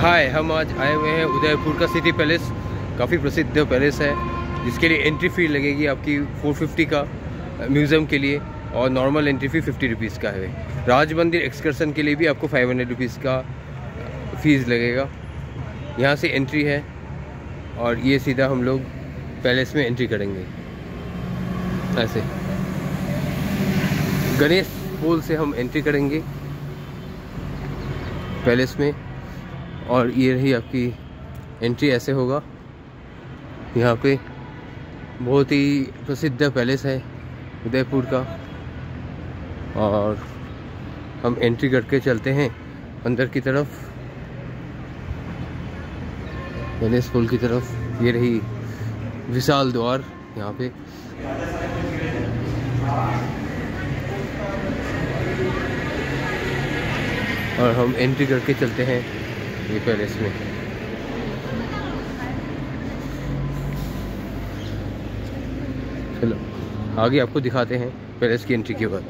हाय, हम आज आए हुए हैं उदयपुर का सिटी पैलेस। काफ़ी प्रसिद्ध पैलेस है, जिसके लिए एंट्री फ़ी लगेगी आपकी 450 का म्यूज़ियम के लिए, और normal entry fee fifty rupees का है। राज मंदिर एक्सकर्सन के लिए भी आपको फाइव हंड्रेड रुपीज़ का फ़ीस लगेगा। यहाँ से एंट्री है, और ये सीधा हम लोग पैलेस में एंट्री करेंगे। ऐसे। गणेश पोल से हम एंट्री करेंगे, पैलेस में। और ये रही आपकी एंट्री ऐसे होगा। यहाँ पे बहुत ही प्रसिद्ध पैलेस है उदयपुर का। और हम एंट्री करके चलते हैं अंदर की तरफ़। पैलेस पुल की तरफ़। ये रही विशाल द्वार यहाँ पे। और हम एंट्री करके चलते हैं। ये पैलेस में चलो आगे आपको दिखाते हैं पैलेस की एंट्री के बाद।